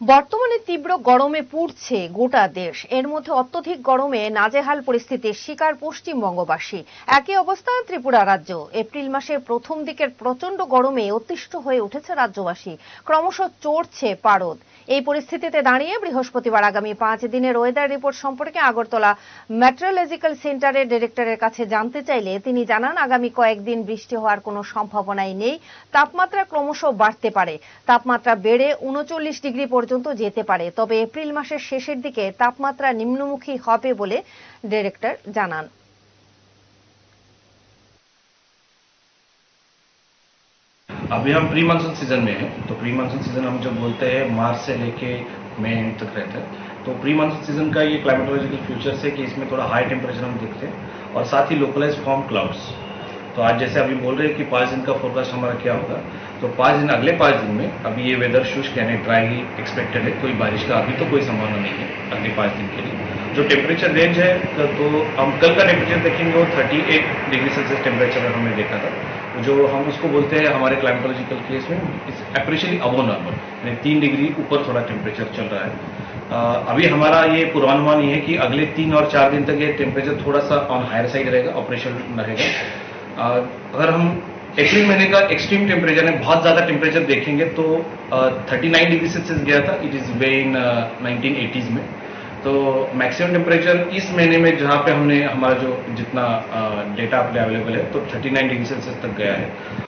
বর্তমানে তীব্র গরমে পুড়ছে গোটা দেশ। এর মধ্যে অত্যধিক গরমে নাজেহাল পরিস্থিতির শিকার পশ্চিমবঙ্গবাসী। একই অবস্থা ত্রিপুরা রাজ্য। এপ্রিল মাসের প্রথম দিকের প্রচণ্ড গরমে অতিষ্ঠ হয়ে উঠেছে রাজ্যবাসী। ক্রমশ চড়ছে পারদ। এই পরিস্থিতিতে দাঁড়িয়ে বৃহস্পতিবার আগামী পাঁচ দিনের ওয়েদার রিপোর্ট সম্পর্কে আগরতলা মেট্রোলজিক্যাল সেন্টারের ডিরেক্টরের কাছে জানতে চাইলে তিনি জানান, আগামী কয়েকদিন বৃষ্টি হওয়ার কোনো সম্ভাবনাই নেই। তাপমাত্রা ক্রমশ বাড়তে পারে। তাপমাত্রা বেড়ে উনচল্লিশ ডিগ্রি পর্যন্ত যেতে পারে তবে এপ্রিল মাসের শেষের দিকে তাপমাত্রা নিম্নমুখী হবে বলে ডিরেক্টর জানান अभी हम प्री मानसून सीजन में हैं तो प्री मानसून सीजन हम जब बोलते हैं मार्च से लेके मई एंड तक रहता है तो प्री मानसून सीजन का ये क्लाइमेटोलॉजिकल फ्यूचर्स है कि इसमें थोड़ा हाई टेम्परेचर हम देखते हैं और साथ ही लोकलाइज फॉर्म क्लाउड्स तो आज जैसे अभी बोल रहे हैं कि पाँच दिन का फोरकास्ट हमारा क्या होगा? तो पाँच दिन अगले पाँच दिन में अभी ये वेदर शुष्क यानी ड्राई एक्सपेक्टेड है कोई बारिश का अभी तो कोई संभावना नहीं है अगले पाँच दिन के लिए। जो टेम्परेचर रेंज है तो हम कल का टेम्परेचर देखेंगे वो thirty eight degree Celsius temperature हमने देखा था जो हम उसको बोलते हैं हमारे क्लाइमेटोलॉजिकल केस में इस अप्रिशियली अबो नॉर्मल यानी तीन डिग्री ऊपर थोड़ा टेम्परेचर चल रहा है। अ, अभी हमारा ये पूर्वानुमान ये है कि अगले तीन और चार दिन तक ये टेम्परेचर थोड़ा सा ऑन हायर साइड रहेगा ऑपरेशन रहेगा। अगर हम अप्रैल महीने का एक्सट्रीम टेम्परेचर है बहुत ज़्यादा टेम्परेचर देखेंगे तो थर्टी नाइन डिग्री सेल्सियस गया था। It is way in nineteen eighties में। तो मैक्सिमम टेम्परेचर इस महीने में जहाँ पे हमने, हमारा जो जितना डेटा अपने अवेलेबल है तो 39 डिग्री सेल्सियस तक गया है।